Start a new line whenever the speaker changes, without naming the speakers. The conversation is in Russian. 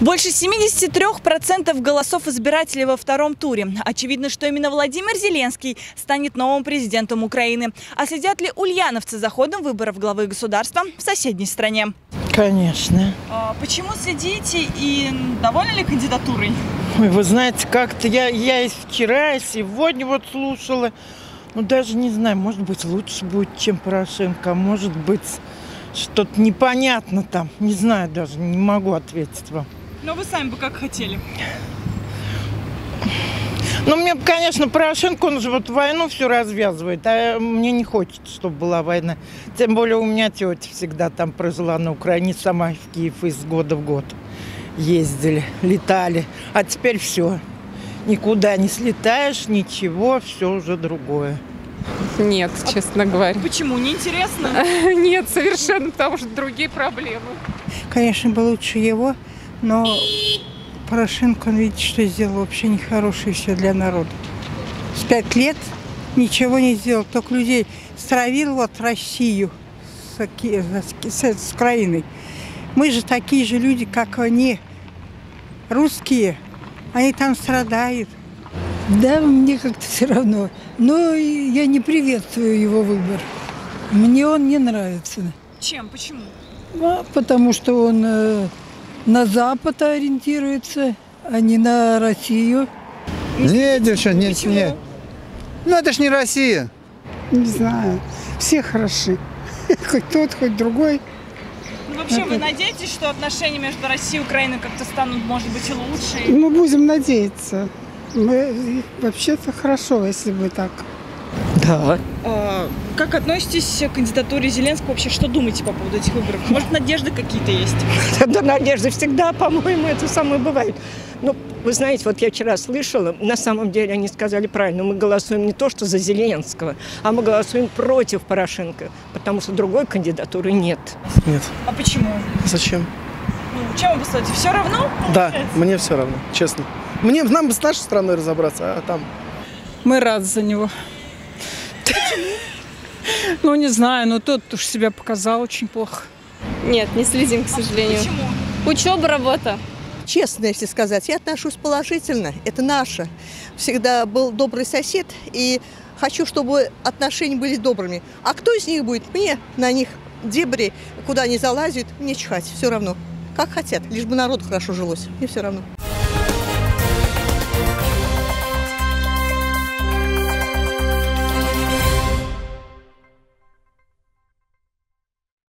Больше 73% голосов избирателей во втором туре. Очевидно, что именно Владимир Зеленский станет новым президентом Украины. А следят ли ульяновцы за ходом выборов главы государства в соседней стране?
Конечно.
почему следите и довольны ли кандидатурой?
Ой, вы знаете, как-то я, я и вчера, и сегодня вот слушала. Ну, даже не знаю, может быть, лучше будет, чем Порошенко. а Может быть, что-то непонятно там. Не знаю даже, не могу ответить вам.
Но вы сами бы как хотели.
Ну, мне, конечно, Порошенко, он же вот войну все развязывает, а мне не хочется, чтобы была война. Тем более у меня тетя всегда там прожила на Украине, сама в Киев из года в год ездили, летали. А теперь все. Никуда не слетаешь, ничего, все уже другое.
Нет, честно говоря.
Почему? Неинтересно?
Нет, совершенно, потому что другие проблемы.
Конечно, бы лучше его, но Порошенко, он видит, что сделал вообще нехорошее все для народа. С пять лет ничего не сделал, только людей стравил вот Россию с, с, с Украиной. Мы же такие же люди, как они, русские. Они там страдают.
Да, мне как-то все равно. Но я не приветствую его выбор. Мне он не нравится.
Чем? Почему?
А, Потому что он э, на Запад ориентируется, а не на Россию.
Нет, девчонки, нет,
Почему?
нет. Ну это ж не Россия.
Не знаю. Все хороши. Хоть тот, хоть другой.
Ну, вообще, вы надеетесь, что отношения между Россией и Украиной как-то станут, может быть, и лучше?
Ну, будем надеяться. Мы, вообще-то хорошо, если бы так.
Да.
А, как относитесь к кандидатуре Зеленского? Вообще, что думаете по поводу этих выборов? Может, надежды какие-то есть?
Да, надежды всегда, по-моему, это самое бывает. Ну, вы знаете, вот я вчера слышала, на самом деле они сказали правильно, мы голосуем не то, что за Зеленского, а мы голосуем против Порошенко, потому что другой кандидатуры нет.
Нет.
А почему?
Зачем?
Ну, чем вы голосуете? Все равно?
Да, мне все равно, честно. Мне, нам бы с нашей страной разобраться, а там...
Мы рады за него. Ну, не знаю, но тот уж себя показал очень плохо.
Нет, не следим, к сожалению.
Почему?
Учеба, работа.
Честно, если сказать, я отношусь положительно. Это наше. Всегда был добрый сосед, и хочу, чтобы отношения были добрыми. А кто из них будет? Мне на них дебри, куда они залазят, мне чихать, все равно. Как хотят, лишь бы народу хорошо жилось. Мне все равно.